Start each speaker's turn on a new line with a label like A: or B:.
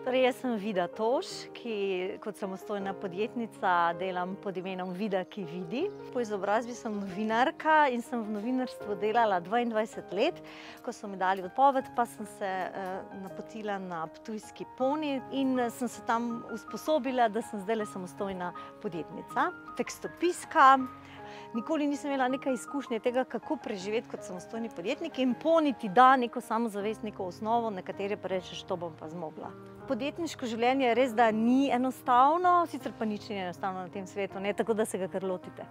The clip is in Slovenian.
A: Torej, jaz sem Vida Toš, ki kot samostojna podjetnica delam pod imenom Vida, ki vidi. Po izobrazbi sem novinarka in sem v novinarstvu delala 22 let. Ko so mi dali odpoved, pa sem se uh, napotila na Ptujski poni in sem se tam usposobila, da sem zdaj samostojna podjetnica, tekstopiska. Nikoli nisem imela neke izkušnje tega, kako preživeti kot samostojni podjetnik in poniti da neko samozavest, neko osnovo, na kateri pa rečeš, to bom pa zmogla. Podjetniško življenje je res, da ni enostavno, sicer pa nič ni enostavno na tem svetu, ne? tako da se ga kar lotite.